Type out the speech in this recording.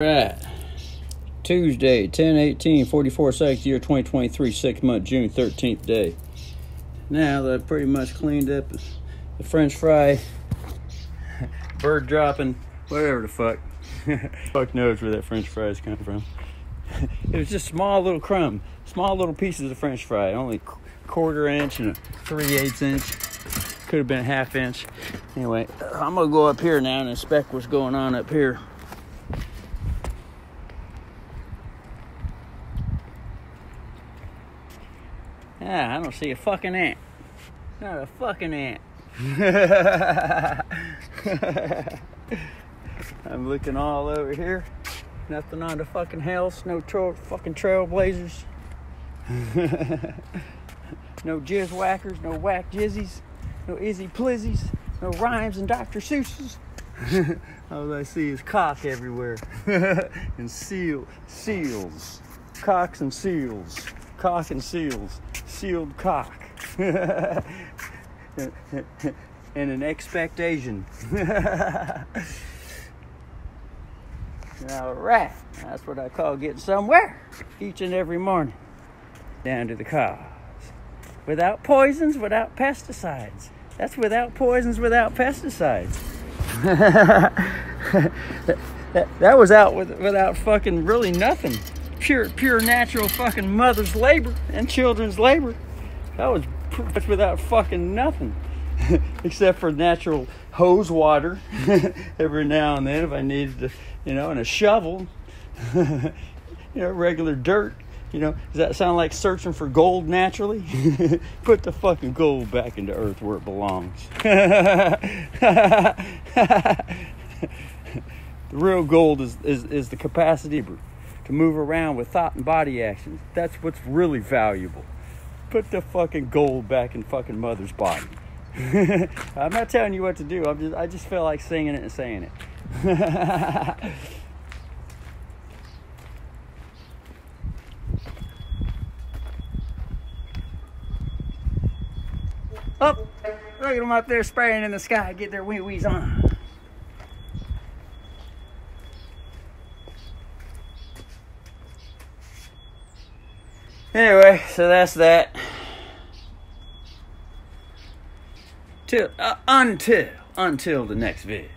Right. Tuesday, 10 18, 44 seconds, year 2023, 6 month, June 13th day. Now that I've pretty much cleaned up the french fry, bird dropping, whatever the fuck. fuck knows where that french fry is coming from. it was just small little crumb, small little pieces of french fry, only quarter inch and a three eighths inch. Could have been a half inch. Anyway, I'm gonna go up here now and inspect what's going on up here. Yeah, I don't see a fucking ant. Not a fucking ant. I'm looking all over here. Nothing on the fucking house. No tra- fucking trailblazers. no jizz whackers. No whack jizzies. No izzy plizzies. No rhymes and Dr. Seuss's. All I see is cock everywhere. and seal seals. Cocks and seals. Cock and seals sealed cock and an expectation. All right, that's what I call getting somewhere each and every morning down to the cars. Without poisons, without pesticides. That's without poisons, without pesticides. that, that, that was out with, without fucking really nothing pure, pure natural fucking mother's labor and children's labor. That was pretty much without fucking nothing. Except for natural hose water every now and then if I needed to, you know, and a shovel, you know, regular dirt. You know, does that sound like searching for gold naturally? Put the fucking gold back into earth where it belongs. the real gold is, is, is the capacity to move around with thought and body actions. That's what's really valuable. Put the fucking gold back in fucking mother's body. I'm not telling you what to do. I'm just I just feel like singing it and saying it. Up, oh, look at them up there spraying in the sky. Get their wee wees on. Anyway, so that's that. Till uh, until until the next video.